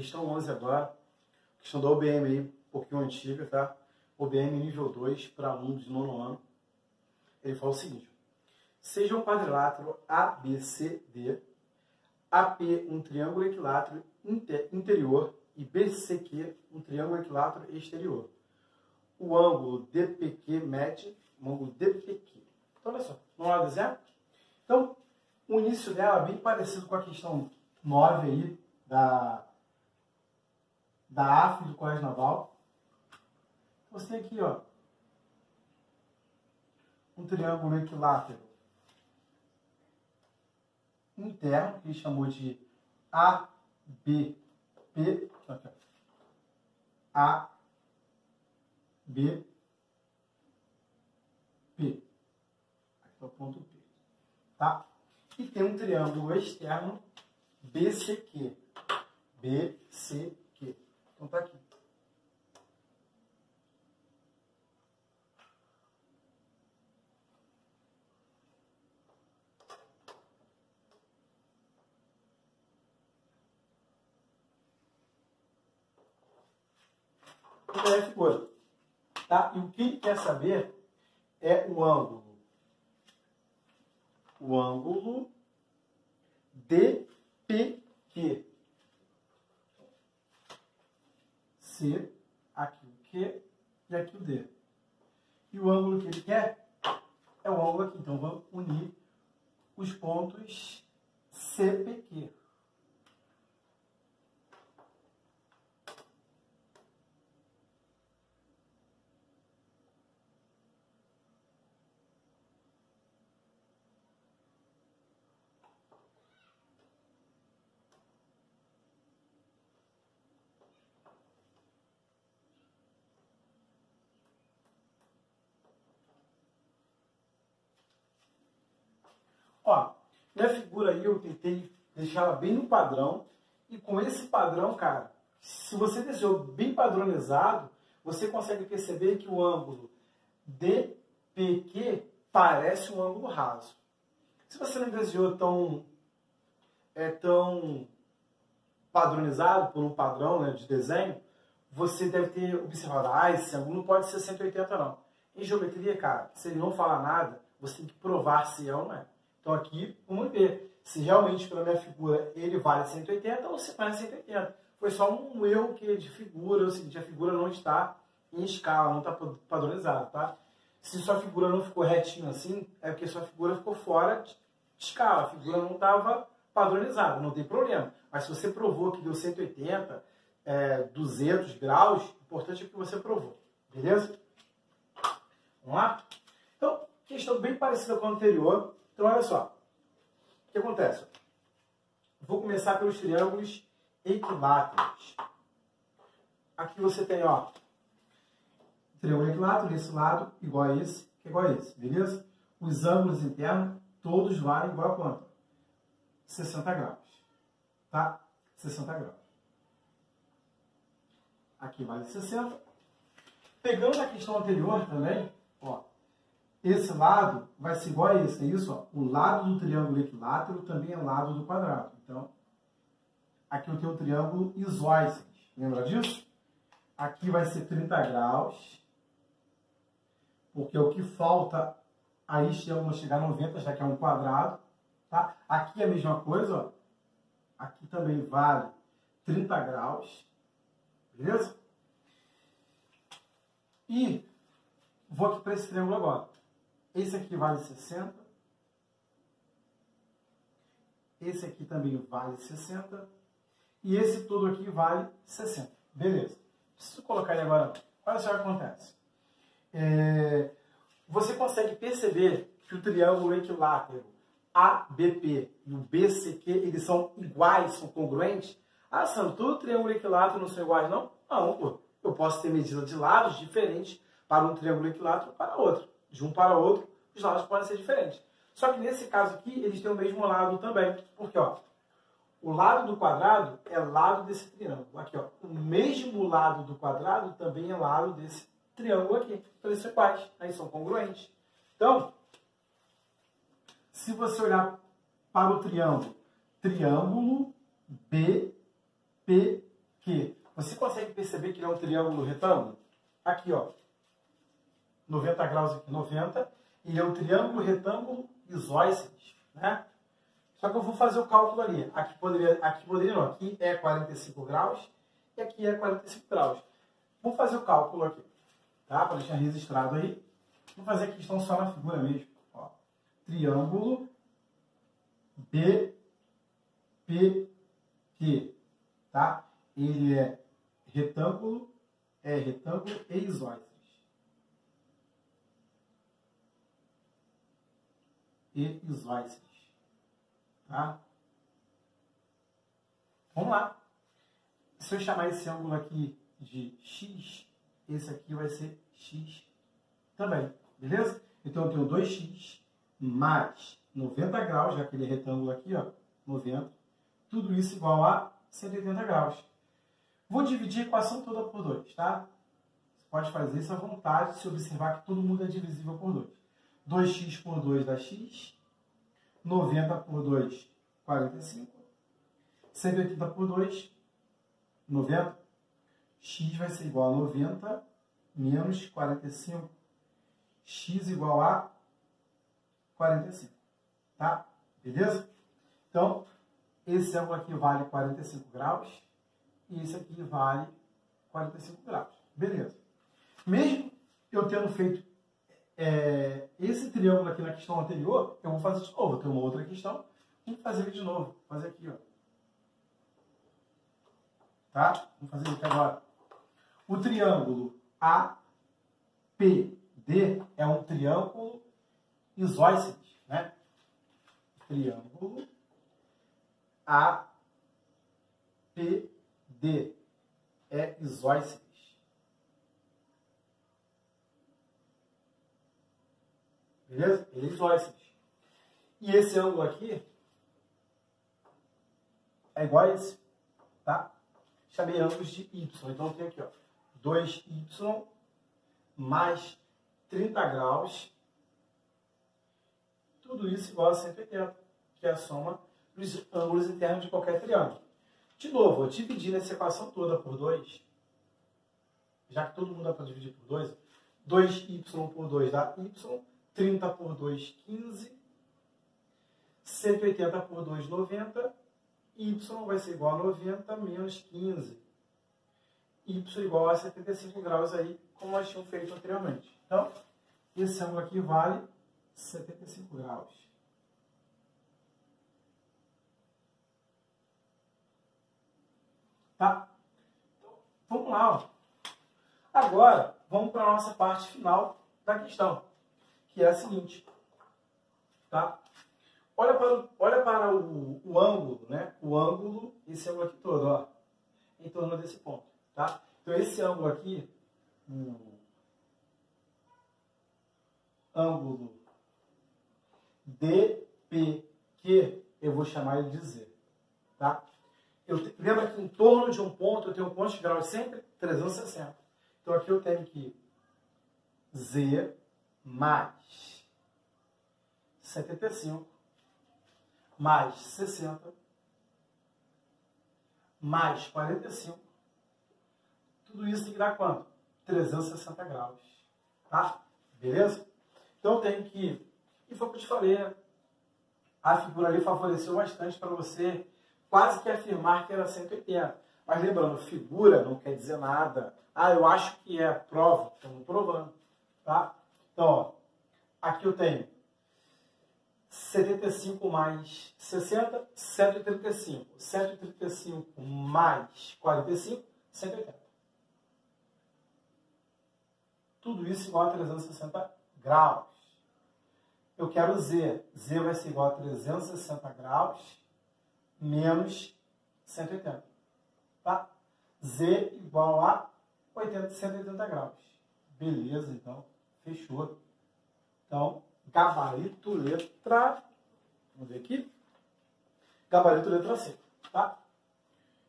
Questão 11 agora. Questão da OBM aí, um pouquinho antiga, tá? OBM nível 2 para alunos de nono ano. Ele fala o seguinte. Seja um quadrilátero ABCD, AP um triângulo equilátero interior e BCQ um triângulo equilátero exterior. O ângulo DPQ mede o ângulo DPQ. Então, olha só, vamos lá desenhar? Então, o início dela é bem parecido com a questão 9 aí, da, da AF do Colégio Naval. Você tem aqui, ó, um triângulo equilátero interno, que ele chamou de ABP, aqui, A, B, P. Aqui é o ponto P. Tá? E tem um triângulo externo BCQ. BCQ. Então tá aqui. Então é a figura. Tá? E o que ele quer saber é o ângulo. O ângulo DPQ. C, aqui o Q e aqui o D. E o ângulo que ele quer é o ângulo aqui. Então, vamos unir os pontos CPQ. Ó, minha figura aí eu tentei deixar ela bem no padrão. E com esse padrão, cara, se você desenhou bem padronizado, você consegue perceber que o ângulo DPQ parece um ângulo raso. Se você não desenhou tão, é, tão padronizado por um padrão né, de desenho, você deve ter observado, ah, esse ângulo não pode ser 180 não. Em geometria, cara, se ele não falar nada, você tem que provar se é ou não é. Então aqui, vamos ver se realmente pela minha figura ele vale 180 ou se vale 180. Foi só um erro que de figura, é o seguinte, a figura não está em escala, não está padronizada, tá? Se sua figura não ficou retinha assim, é porque sua figura ficou fora de escala, a figura não estava padronizada, não tem problema. Mas se você provou que deu 180, é, 200 graus, o importante é que você provou, beleza? Vamos lá? Então, questão bem parecida com a anterior, então, olha só. O que acontece? Vou começar pelos triângulos equiláteros. Aqui você tem, ó, triângulo equilátero desse lado igual a esse, que é igual a esse, beleza? Os ângulos internos, todos valem igual a quanto? 60 graus, tá? 60 graus. Aqui vale 60. Pegando a questão anterior também, esse lado vai ser igual a esse, é isso? O lado do triângulo equilátero também é lado do quadrado. Então, aqui eu tenho o triângulo isósceles. Lembra disso? Aqui vai ser 30 graus, porque o que falta a este chegar a 90, já que é um quadrado. Tá? Aqui é a mesma coisa, ó. aqui também vale 30 graus, beleza? E vou aqui para esse triângulo agora. Esse aqui vale 60. Esse aqui também vale 60. E esse todo aqui vale 60. Beleza. Preciso colocar ele agora. Olha só o que acontece. É, você consegue perceber que o triângulo equilátero ABP e o BCQ, eles são iguais, são congruentes? Ah, Sandro, todo triângulo equilátero não são iguais, não? Não, pô. Eu posso ter medida de lados diferentes para um triângulo equilátero para outro de um para outro, os lados podem ser diferentes. Só que nesse caso aqui, eles têm o mesmo lado também. Porque, ó, o lado do quadrado é lado desse triângulo. Aqui, ó, o mesmo lado do quadrado também é lado desse triângulo aqui. Então, eles são iguais, aí são congruentes. Então, se você olhar para o triângulo, triângulo BPQ, perceber que ele é um triângulo retângulo? Aqui, ó. 90 graus aqui, 90. Ele é um triângulo retângulo isósceles, né? Só que eu vou fazer o cálculo ali. Aqui poderia, aqui poderia não. Aqui é 45 graus e aqui é 45 graus. Vou fazer o cálculo aqui, tá? Para deixar registrado aí. Vou fazer a questão só na figura mesmo. Ó. Triângulo B, P, Q, tá? Ele é retângulo, é retângulo e isósceles. E isósceles. Tá? Vamos lá. Se eu chamar esse ângulo aqui de x, esse aqui vai ser x também. Beleza? Então eu tenho 2x mais 90 graus, já aquele retângulo aqui, ó, 90. Tudo isso igual a 180 graus. Vou dividir a equação toda por 2, tá? Você pode fazer isso à vontade se observar que todo mundo é divisível por 2. 2x por 2 dá x. 90 por 2, 45. 180 por 2, 90. x vai ser igual a 90 menos 45. x igual a 45. Tá? Beleza? Então, esse ângulo aqui vale 45 graus e esse aqui vale 45 graus. Beleza. Mesmo eu tendo feito é, esse triângulo aqui na questão anterior, eu vou fazer de novo. Tenho uma outra questão, vou fazer ele de novo. Vou fazer aqui, ó. Tá? Vamos fazer aqui agora. O triângulo APD é um triângulo isósceles, né? Triângulo APD é isósceles. Beleza? Ele isósceles. E esse ângulo aqui é igual a esse, tá? Chamei ângulos de y. Então eu tenho aqui, ó, 2y mais 30 graus. Tudo isso igual a 180, que é a soma dos ângulos internos de qualquer triângulo. De novo, vou dividir essa equação toda por 2. Já que todo mundo dá para dividir por 2. 2y por 2 dá y. 30 por 2, 15. 180 por 2, 90. Y vai ser igual a 90 menos 15. Y igual a 75 graus aí, como nós tínhamos feito anteriormente. Então, esse ângulo aqui vale 75 graus. Tá? Então, vamos lá. Ó. Agora, vamos para a nossa parte final da questão, que é a seguinte. Tá? Olha para, o, olha para o, o ângulo, né? O ângulo, esse ângulo aqui todo, ó, em torno desse ponto. Tá? Então, esse ângulo aqui, o ângulo DPQ, eu vou chamar ele de Z. Tá? Eu, lembra que em torno de um ponto eu tenho um ponto de grau sempre 360. Então aqui eu tenho que Z mais 75 mais 60 mais 45. Tudo isso tem que dar quanto? 360 graus. Tá? Beleza? Então tenho que. E foi o que eu te falei? A figura ali favoreceu bastante para você quase que afirmar que era 180. Mas lembrando, figura não quer dizer nada. Ah, eu acho que é prova. Estamos provando. Tá? Então, ó, aqui eu tenho 75 mais 60, 135. 135 mais 45, 180. Tudo isso igual a 360 graus. Eu quero Z. Z vai ser igual a 360 graus menos 180. Tá? Z igual a 80, 180 graus. Beleza, então. Fechou. Então, gabarito letra... Vamos ver aqui. Gabarito letra C. Tá?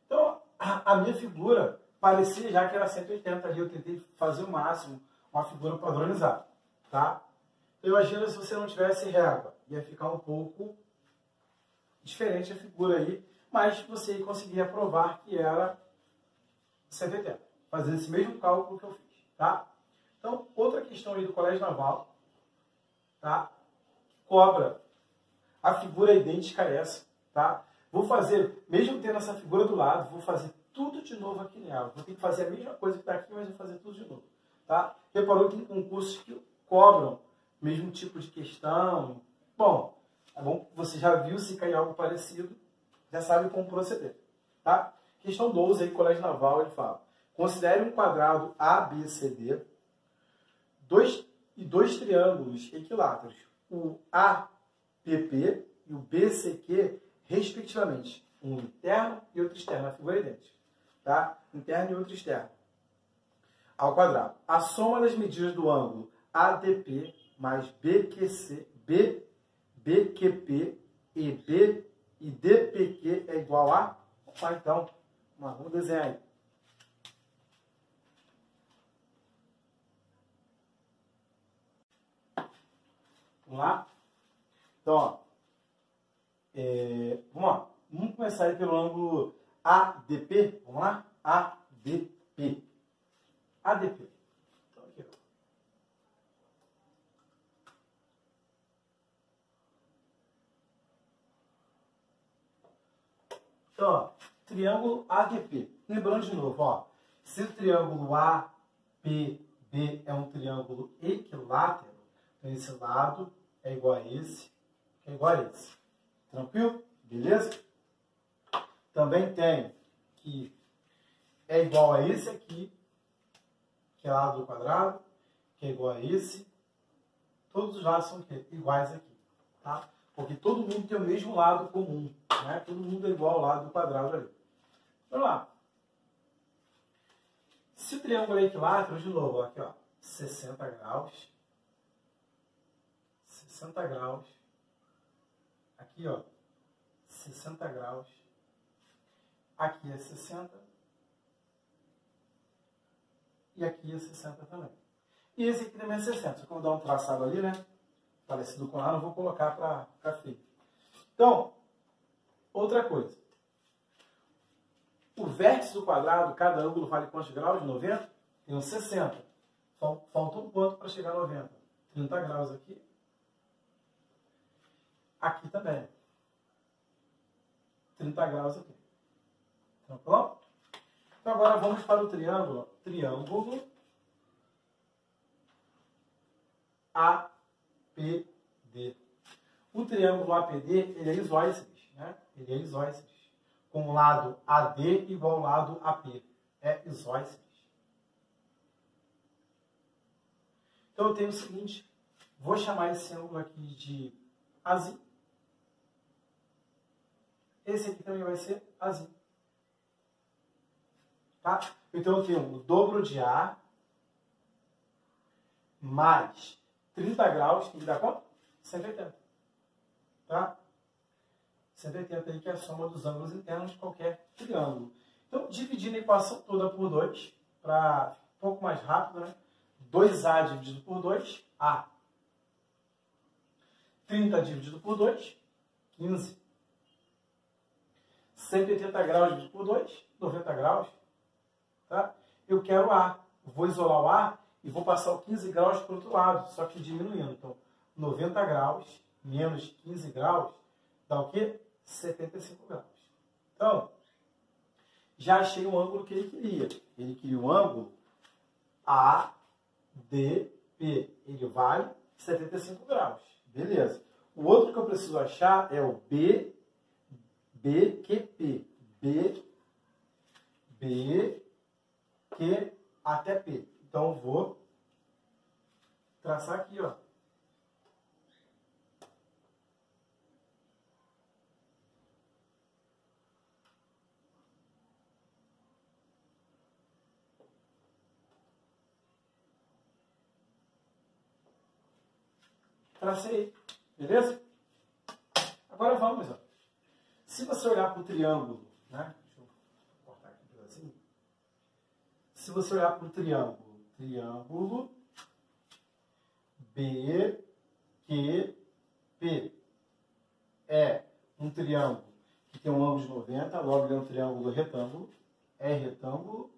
Então, a, minha figura parecia já que era 180 ali. Eu tentei fazer o máximo uma figura padronizada. Tá? Eu imagino se você não tivesse régua. Ia ficar um pouco diferente a figura aí, mas você conseguia provar que era 180. fazendo esse mesmo cálculo que eu fiz, tá? Então, outra questão aí do Colégio Naval, tá? Cobra. A figura é idêntica a essa, tá? Vou fazer, mesmo tendo essa figura do lado, vou fazer tudo de novo aqui nela. Vou ter que fazer a mesma coisa que está aqui, mas vou fazer tudo de novo, tá? Reparou que tem concursos que cobram mesmo tipo de questão. Bom, é bom você já viu se cair algo parecido, já sabe como proceder, tá? Questão 12 aí, Colégio Naval, ele fala: considere um quadrado ABCD dois, e dois triângulos equiláteros, o APP e o BCQ, respectivamente. Um interno e outro externo, a figura é idêntica. Tá? Interno e outro externo. Ao quadrado. A soma das medidas do ângulo ADP mais BQC, B, BQP e B e DPQ é igual a... Opa, então, vamos desenhar aí. Vamos lá? Então, ó, é, vamos lá. Vamos começar pelo ângulo ADP. Vamos lá? ADP. ADP. Então, aqui, ó. Então, triângulo ADP. Lembrando de novo, ó, se o triângulo APB é um triângulo equilátero, então esse lado é igual a esse, é igual a esse. Tranquilo? Beleza? Também tem que é igual a esse aqui, que é lado do quadrado, que é igual a esse. Todos os lados são iguais aqui, tá? Porque todo mundo tem o mesmo lado comum, né? Todo mundo é igual ao lado do quadrado ali. Vamos lá. Se o triângulo é equilátero, de novo, aqui ó, 60 graus, 60 graus. Aqui, ó, 60 graus. Aqui é 60. E aqui é 60 também. E esse aqui também é 60. Só que eu vou dar um traçado ali, né? Parecido com lá, não vou colocar para ficar feio. Então, outra coisa. O vértice do quadrado, cada ângulo vale quantos graus? 90? Tem um 60. Falta um ponto para chegar a 90. 30 graus aqui aqui também. 30 graus aqui. Pronto? Então agora vamos para o triângulo. Triângulo APD. O triângulo APD ele é isósceles, né? Ele é isósceles. Com o lado AD igual ao lado AP. É isósceles. Então eu tenho o seguinte, vou chamar esse ângulo aqui de Azinho. Esse aqui também vai ser azul. Tá? Então eu tenho o dobro de A mais 30 graus, que me dá quanto? 180. Tá? 180 aí que é a soma dos ângulos internos de qualquer triângulo. Então, dividindo a equação toda por 2, para um pouco mais rápido, né? 2A dividido por 2, A. 30 dividido por 2, 15. 180 graus por 2, 90 graus. Tá? Eu quero A. Vou isolar o A e vou passar o 15 graus para o outro lado, só que diminuindo. Então, 90 graus menos 15 graus dá o quê? 75 graus. Então, já achei o ângulo que ele queria. Ele queria o ângulo ADP. Ele vale 75 graus. Beleza. O outro que eu preciso achar é o B BQP. B, B, Q até P. Então, vou traçar aqui, ó. Tracei, beleza? Agora vamos, ó. Se você olhar para o triângulo, né? Deixa eu cortar aqui um pedacinho. Se você olhar para o triângulo, triângulo B, Q, P é um triângulo que tem um ângulo de 90, logo ele é um triângulo retângulo, é retângulo,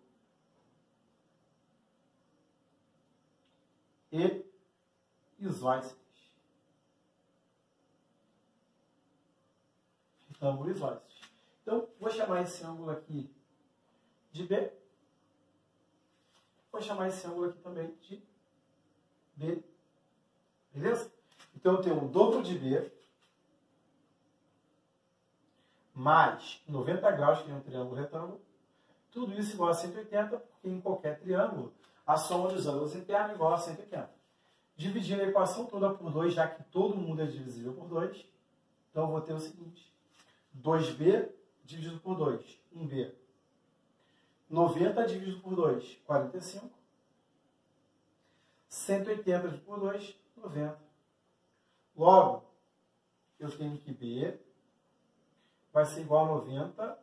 e isósceles. Retângulo isósceles. Então, vou chamar esse ângulo aqui de B. Vou chamar esse ângulo aqui também de B. Beleza? Então, eu tenho um dobro de B mais 90 graus, que é um triângulo retângulo. Tudo isso igual a 180, porque em qualquer triângulo, a soma dos ângulos internos é igual a 180. Dividindo a equação toda por 2, já que todo mundo é divisível por 2, então eu vou ter o seguinte. 2b dividido por 2, 1b. 90 dividido por 2, 45. 180 dividido por 2, 90. Logo, eu tenho que b vai ser igual a 90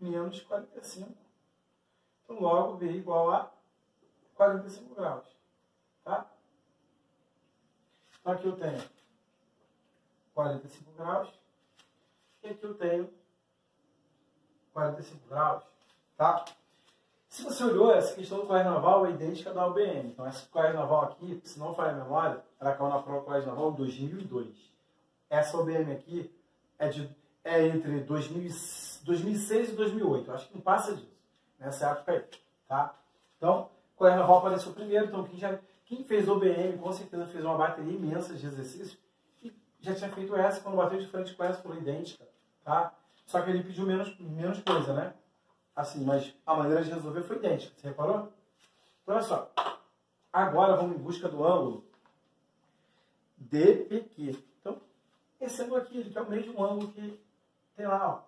menos 45. Então, logo, B igual a 45 graus. Tá? Então, aqui eu tenho 45 graus. E aqui eu tenho 45 graus. Tá? Se você olhou, essa questão do colégio naval é idêntica da UBM. Então, essa colégio naval aqui, se não falha a memória, ela caiu na prova colégio naval em 2002. Essa UBM aqui é de é entre 2000, 2006 e 2008. Acho que não passa disso, nessa época aí. Tá? Então, Colégio Naval apareceu primeiro, então quem, já, quem fez OBM com certeza fez uma bateria imensa de exercícios e já tinha feito essa, quando bateu de frente com essa, foi idêntica. Tá? Só que ele pediu menos, menos coisa, né? Assim, mas a maneira de resolver foi idêntica, você reparou? Então, olha só. Agora vamos em busca do ângulo DPQ. Então, esse ângulo aqui, ele é o mesmo ângulo que tem lá, ó.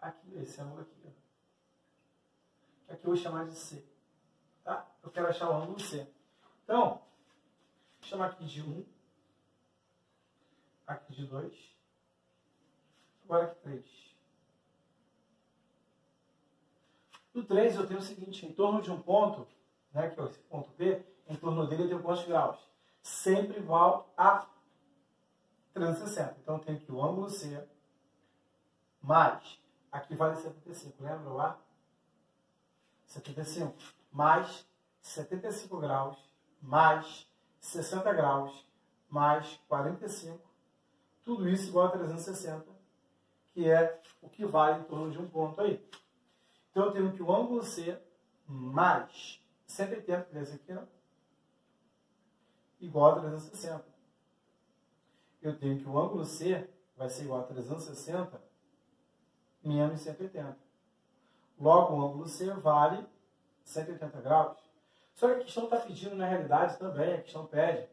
Aqui, esse ângulo aqui, ó. Que aqui eu vou chamar de C. Tá? Eu quero achar o ângulo C. Então, vou chamar aqui de 1. Aqui de 2. Agora aqui 3. No 3 eu tenho o seguinte, em torno de um ponto, né, que é esse ponto P, em torno dele eu tenho quantos graus? Sempre igual a 360. Então, eu tenho aqui o ângulo C mais, aqui vale 75, lembra lá? 75 mais 75 graus mais 60 graus mais 45, tudo isso igual a 360, que é o que vale em torno de um ponto aí. Então, eu tenho que o ângulo C mais 180, que esse aqui, ó, igual a 360 eu tenho que o ângulo C vai ser igual a 360 menos 180. Logo, o ângulo C vale 180 graus. Só que a questão está pedindo, na realidade, também, a questão pede.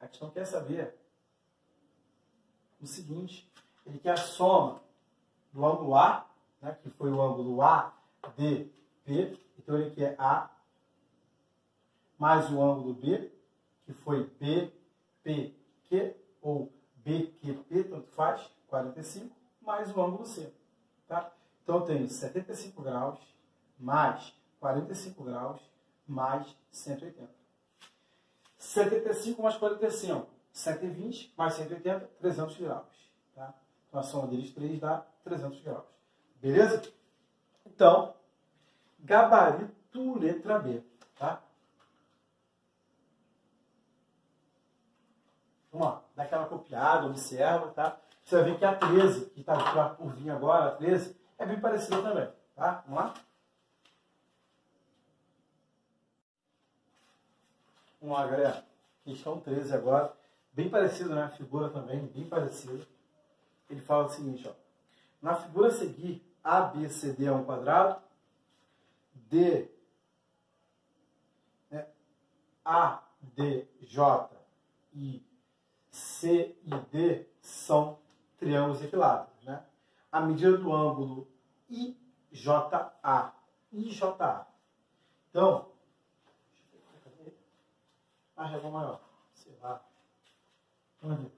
A questão quer saber o seguinte, ele quer a soma do ângulo A, né, que foi o ângulo ADP, então ele quer A, mais o ângulo B, que foi B PQ ou BQP, tanto faz, 45, mais o ângulo C. Tá? Então, eu tenho 75 graus mais 45 graus mais 180. 75 mais 45, 120 mais 180, 300 graus. Tá? Então, a soma deles 3 dá 300 graus. Beleza? Então, gabarito letra B. Tá? Vamos lá, dá aquela copiada, observa, tá? Você vai ver que a 13, que está por vir agora, a 13, é bem parecida também, tá? Vamos lá? Vamos lá, galera. Questão 13 agora. Bem parecido, né? Figura também, bem parecida. Ele fala o seguinte, ó. Na figura a seguir, ABCD é um quadrado, D, né, ADJ e C e D são triângulos equilátero. Né? A medida do ângulo IJA. IJA. Então, a régua maior. Sei lá. Uhum.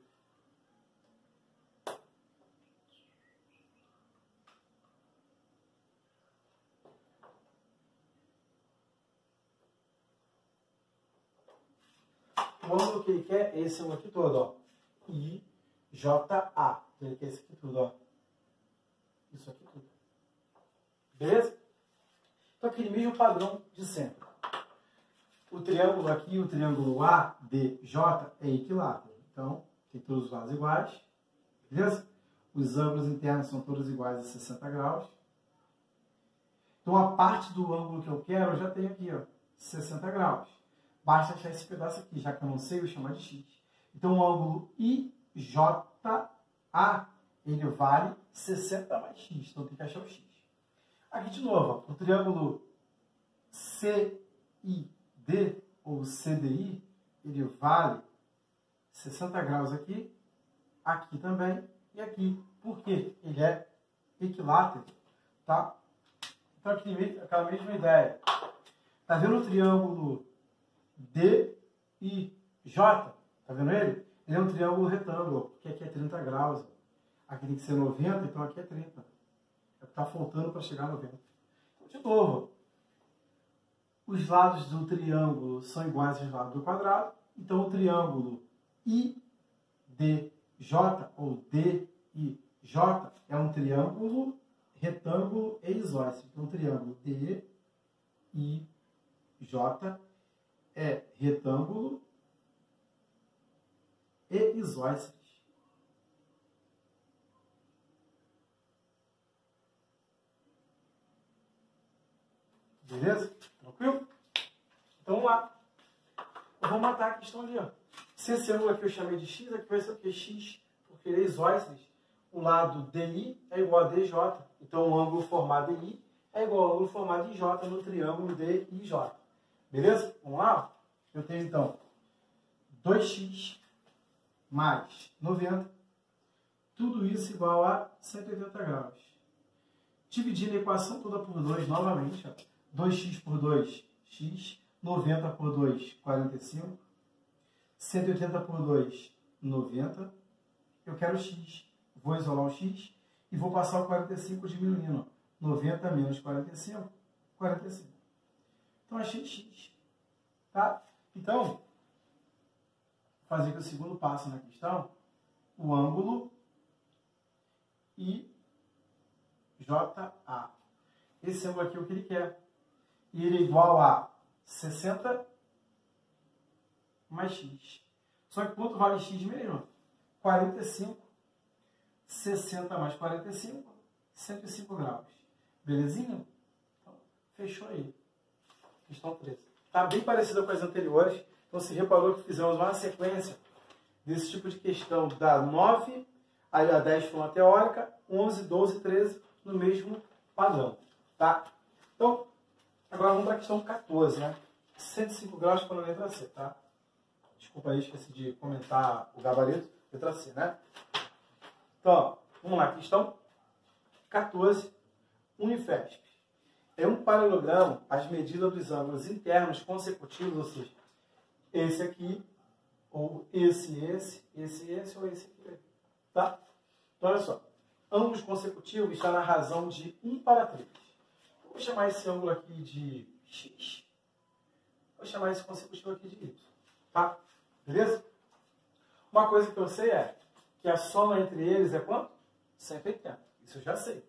O ângulo que ele quer é esse ângulo aqui todo, ó. I, J, A. Então ele quer esse aqui tudo, ó. Isso aqui tudo. Beleza? Então aquele mesmo padrão de sempre. o triângulo aqui, o triângulo ADJ é equilátero. Então, tem todos os lados iguais, beleza? Os ângulos internos são todos iguais a 60 graus. Então, a parte do ângulo que eu quero, eu já tenho aqui, ó, 60 graus. Basta achar esse pedaço aqui, já que eu não sei, eu chamar de x. Então, o ângulo IJA, ele vale 60 mais x. Então, tem que achar o x. Aqui, de novo, ó, o triângulo CID, ou CDI, ele vale 60 graus aqui, aqui também e aqui. Por quê? Ele é equilátero, tá? Então, aqui, aquela mesma ideia. Tá vendo o triângulo DIJ? Tá vendo ele? Ele é um triângulo retângulo, porque aqui é 30 graus. Aqui tem que ser 90, então aqui é 30. É o que está faltando para chegar a 90. Então, de novo, os lados do triângulo são iguais aos lados do quadrado. Então, o triângulo IDJ ou DIJ é um triângulo retângulo e isósceles. Então, triângulo DIJ é retângulo e isósceles. Beleza? Tranquilo? Então vamos lá. Eu vou matar a questão ali, ó. Se esse ângulo aqui eu chamei de x, aqui vai ser o quê? x, porque ele é isósceles. O lado DI é igual a DJ. Então o ângulo formado em I é igual ao ângulo formado em J no triângulo DIJ. Beleza? Vamos lá? Eu tenho então 2x mais 90. Tudo isso igual a 180 graus. Dividindo a equação toda por 2 novamente. Ó. 2x por 2, x. 90 por 2, 45. 180 por 2, 90. Eu quero x. Vou isolar o x e vou passar o 45 diminuindo. 90 menos 45, 45. Então, achei x. Tá? Então, fazer aqui o segundo passo na questão, o ângulo IJA. Esse ângulo aqui é o que ele quer. E ele é igual a 60 mais x. Só que quanto vale x mesmo? 45. 60 mais 45, 105 graus. Belezinha? Então, fechou aí. Questão 13. Está bem parecida com as anteriores. Então, se reparou que fizemos uma sequência desse tipo de questão da 9, aí a 10 foi uma teórica, 11, 12, 13 no mesmo padrão. Tá? Então, agora vamos para a questão 14, né? 105 graus para a letra C, tá? Desculpa aí, esqueci de comentar o gabarito. Letra C, né? Então, vamos lá. Questão 14. Unifesp. É um paralelogramo as medidas dos ângulos internos consecutivos, ou seja, esse aqui, ou esse, esse, esse, esse, ou esse aqui. Tá? Então, olha só. Ângulos consecutivos está na razão de 1 para 3. Vou chamar esse ângulo aqui de x. Vou chamar esse consecutivo aqui de y. Tá? Beleza? Uma coisa que eu sei é que a soma entre eles é quanto? 180. Isso eu já sei.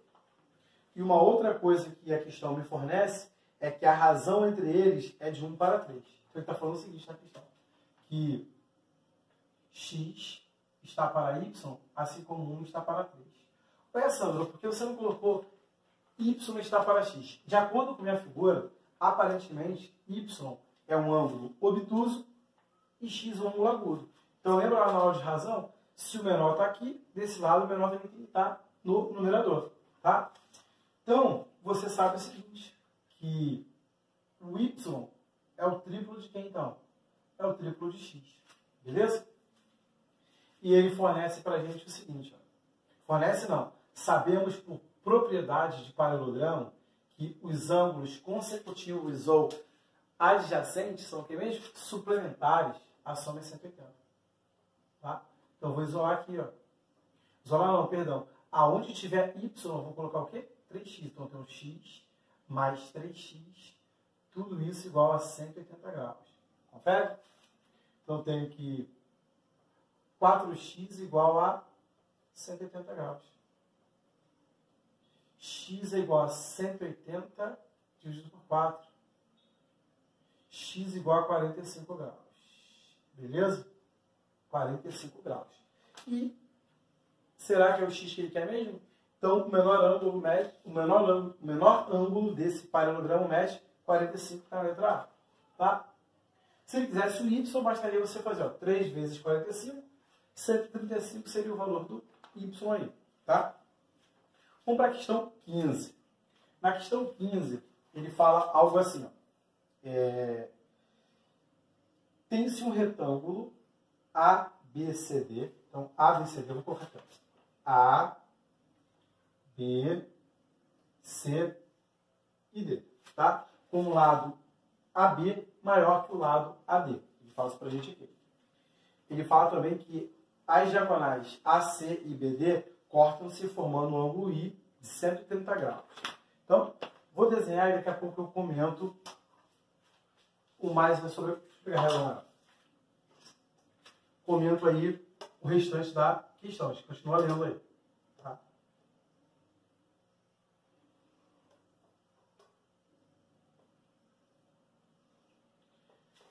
E uma outra coisa que a questão me fornece é que a razão entre eles é de 1 para 3. Então ele está falando o seguinte na questão, que x está para y, assim como 1 está para 3. Olha, Sandro, por que você não colocou y está para x? De acordo com a minha figura, aparentemente, y é um ângulo obtuso e x um ângulo agudo. Então lembra lá na aula de razão? Se o menor está aqui, desse lado o menor tem que estar no numerador. Tá? Então, você sabe o seguinte, que o y é o triplo de quem então? É o triplo de x. Beleza? E ele fornece para a gente o seguinte. Ó. Fornece não. Sabemos por propriedade de paralelogramo que os ângulos consecutivos ou adjacentes são o que mesmo? Suplementares à soma 180. Tá? Então, vou isolar aqui. Ó. Isolar não, perdão. Aonde tiver y, vou colocar o quê? 3x. Então, eu tenho x mais 3x. Tudo isso igual a 180 graus. Confere? Então, eu tenho que 4x igual a 180 graus. x é igual a 180 dividido por 4. x igual a 45 graus. Beleza? 45 graus. E será que é o x que ele quer mesmo? Então, o menor ângulo mede, o menor ângulo, o menor ângulo desse paralelogramo mede 45 na letra A. Tá? Se ele quisesse o y, bastaria você fazer ó, 3 vezes 45, 135 seria o valor do y aí. Tá? Vamos para a questão 15. Na questão 15, ele fala algo assim. Ó, é, Tem-se um retângulo ABCD. Então, ABCD, vou colocar aqui. A, B, C e D. Tá? Com o lado AB maior que o lado AD. Ele fala isso para a gente aqui. Ele fala também que as diagonais AC e BD cortam-se formando um ângulo I de 130 graus. Então, vou desenhar e daqui a pouco eu comento o mais sobre diagonal. Comento aí o restante da questão. A gente continua lendo aí. Tá?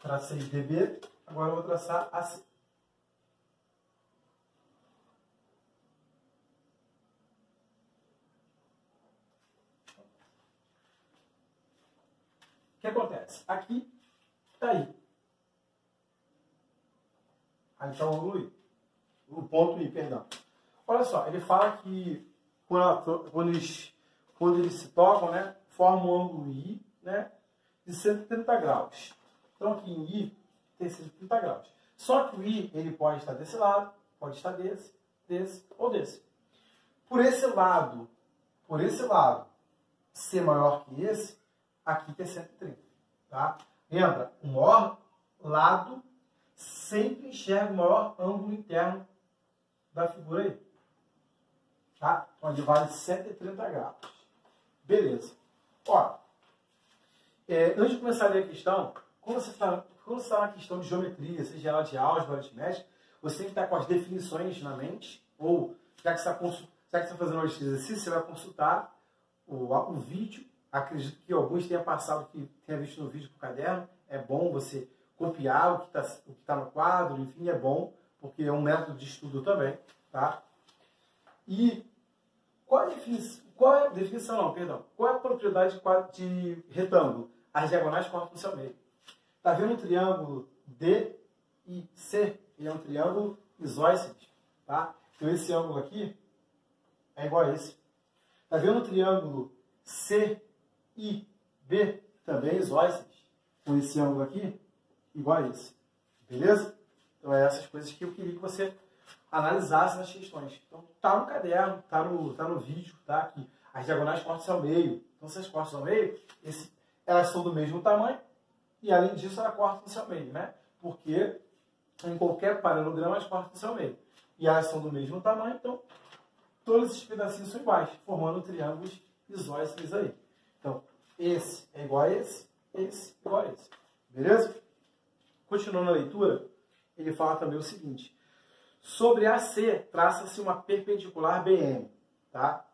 Tracei DB, agora vou traçar AC. O que acontece? Aqui está aí. Aí está o I. O ponto I, perdão. Olha só, ele fala que quando, quando, eles, quando eles se tocam, né, formam um ângulo I né, de 130 graus. Então aqui em I tem 130 graus. Só que o I ele pode estar desse lado, pode estar desse, desse ou desse. Por esse lado, por esse lado ser maior que esse, aqui tem 130. Tá? Lembra, o maior lado sempre enxerga o maior ângulo interno da figura aí. Tá? Onde vale 130 graus. Beleza. Ó, é, antes de começar a ler a questão, quando você está tá na questão de geometria, seja ela de álgebra, aritmética, você tem que estar com as definições na mente, ou já que você está, está fazendo um exercício, você vai consultar o, o vídeo acredito que alguns tenham passado, que tenha visto no vídeo para o caderno. É bom você copiar o que está tá no quadro, enfim, é bom, porque é um método de estudo também, tá? E qual é a definição, qual é definição não, perdão, qual é a propriedade de retângulo? As diagonais cortam-se ao meio. Está vendo o triângulo D e C? Ele é um triângulo isósceles, tá? Então esse ângulo aqui é igual a esse. Está vendo o triângulo C e B também isósceles, com esse ângulo aqui, igual a esse. Beleza? Então, é essas coisas que eu queria que você analisasse nas questões. Então, tá no caderno, tá no, tá no vídeo, tá aqui. As diagonais cortam ao meio. Então, se as cortam ao meio, esse, elas são do mesmo tamanho e, além disso, elas cortam ao meio, né? Porque em qualquer paralelograma elas cortam ao meio. E elas são do mesmo tamanho, então todos esses pedacinhos são iguais, formando triângulos isósceles aí. Então, esse é igual a esse, esse é igual a esse. Beleza? Continuando a leitura, ele fala também o seguinte. Sobre AC, traça-se uma perpendicular BM. Tá?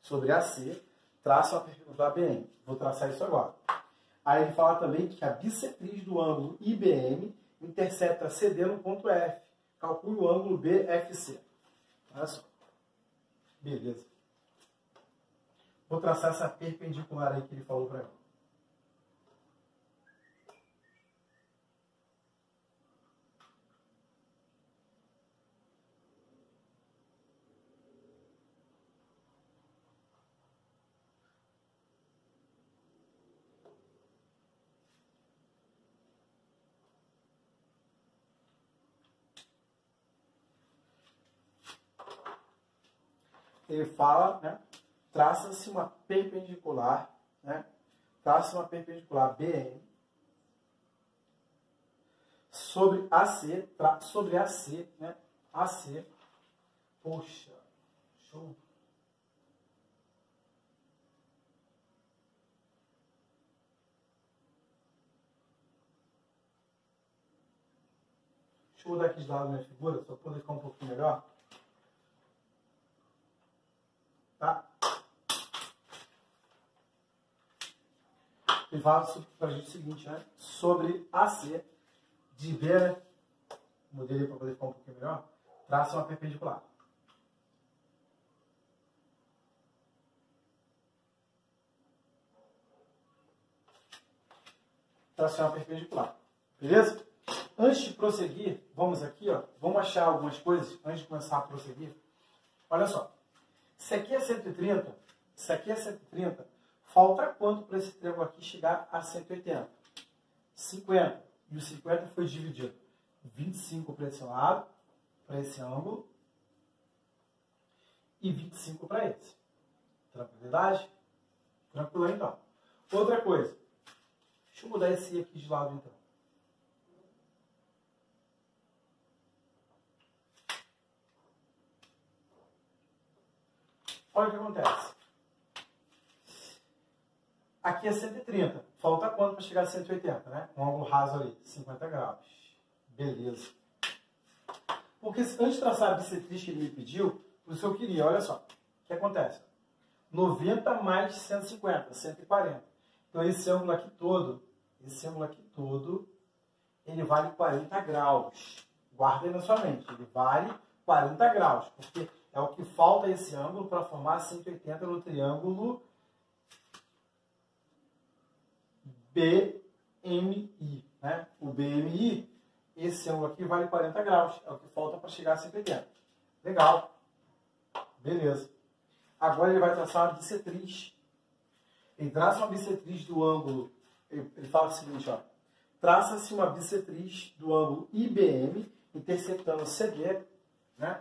Sobre AC, traça uma perpendicular BM. Vou traçar isso agora. Aí ele fala também que a bissetriz do ângulo IBM intercepta CD no ponto F. Calcule o ângulo BFC. Olha só. Beleza. Vou traçar essa perpendicular aí que ele falou para mim. Ele fala, né? traça-se uma perpendicular, né? traça uma perpendicular BM sobre AC, tra, sobre AC, né? AC, poxa, show. Deixa eu mudar aqui de lado minha figura, só para poder ficar um pouquinho melhor. Tá? Ele fala para a gente o seguinte, né? Sobre AC de B, né? Modelei para poder ficar um pouquinho melhor. Traça uma perpendicular. Traçar uma perpendicular. Beleza? Antes de prosseguir, vamos aqui, ó, vamos achar algumas coisas antes de começar a prosseguir. Olha só. Se aqui é 130, se aqui é 130, falta quanto para esse triângulo aqui chegar a 180? 50. E o 50 foi dividido. 25 para esse lado, para esse ângulo, e 25 para esse. Tranquilidade? Tranquilo então. Outra coisa. Deixa eu mudar esse aqui de lado então. Olha o que acontece. Aqui é 130. Falta quanto para chegar a 180, né? Um ângulo raso ali, 50 graus. Beleza. Porque antes de traçar a bissetriz que ele me pediu, por isso eu queria, olha só. O que acontece? 90 mais 150, 140. Então esse ângulo aqui todo, esse ângulo aqui todo, ele vale 40 graus. Guarda aí na sua mente, ele vale 40 graus, porque é o que falta esse ângulo para formar 180 no triângulo BMI. Né? O BMI, esse ângulo aqui vale 40 graus, é o que falta para chegar a 180. Legal. Beleza. Agora ele vai traçar uma bissetriz. Ele traça uma bissetriz do ângulo, ele, fala o seguinte, ó. Traça-se uma bissetriz do ângulo IBM, interceptando CD, né?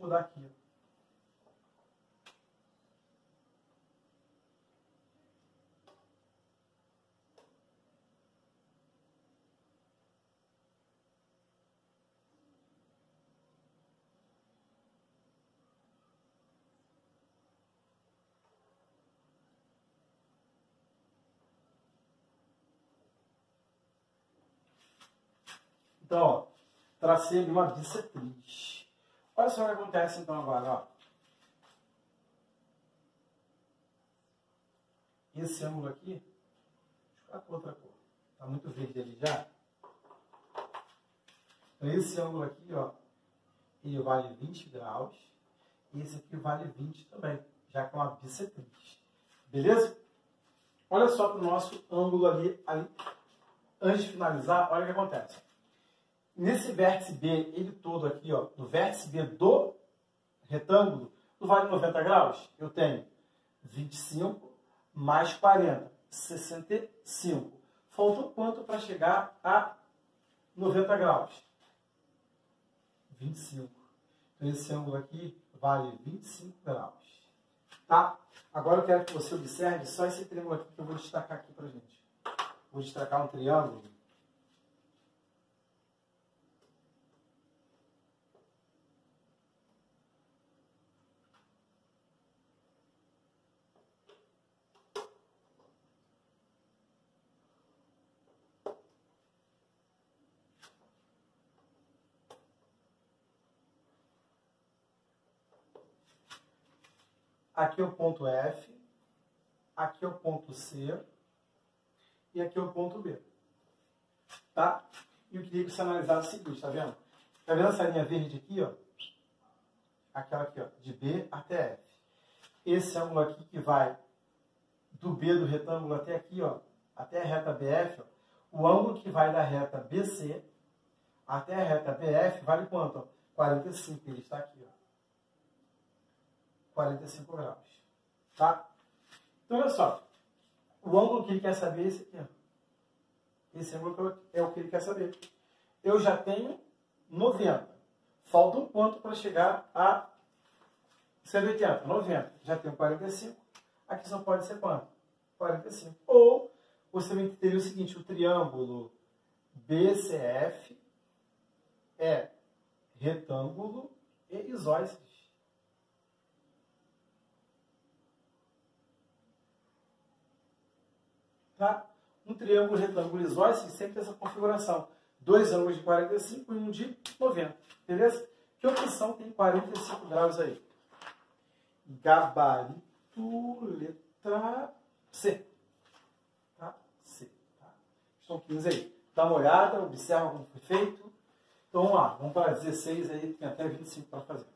mudar aqui. Então, ó, tracei uma bissetriz. Olha só o que acontece então agora, ó. Esse ângulo aqui, deixa eu ficar com outra cor. Está muito verde ali já. Então esse ângulo aqui, ó, ele vale 20 graus. E esse aqui vale 20 também, já é uma bissetriz. Beleza? Olha só para o nosso ângulo ali, ali. Antes de finalizar, olha o que acontece. Nesse vértice B, ele todo aqui, ó, no vértice B do retângulo, não vale 90 graus? Eu tenho 25 mais 40, 65. Faltou quanto para chegar a 90 graus? 25. Então, esse ângulo aqui vale 25 graus. Tá? Agora eu quero que você observe só esse triângulo aqui que eu vou destacar aqui para gente. Vou destacar um triângulo Aqui é o ponto F, aqui é o ponto C e aqui é o ponto B. Tá? E eu queria que você analisasse o seguinte, tá vendo? Tá vendo essa linha verde aqui, ó? Aquela aqui, ó, de B até F. Esse ângulo aqui que vai do B do retângulo até aqui, ó, até a reta BF, ó, o ângulo que vai da reta BC até a reta BF vale quanto? Ó? 45, ele está aqui, ó. 45 graus. Tá? Então, olha só. O ângulo que ele quer saber é esse aqui. Esse ângulo é o que ele quer saber. Eu já tenho 90. Falta um ponto para chegar a 180. 90. Já tenho 45. Aqui só pode ser quanto? 45. Ou você teria o seguinte, o triângulo BCF é retângulo e isósceles. Tá? Um triângulo retângulo isósceles sempre tem essa configuração. Dois ângulos de 45 e um de 90. Beleza? Que opção tem 45 graus aí? Gabarito letra C. Tá? C. Tá? Questão 15 aí. Dá uma olhada, observa como foi feito. Então vamos lá, vamos para 16 aí, tem até 25 para fazer.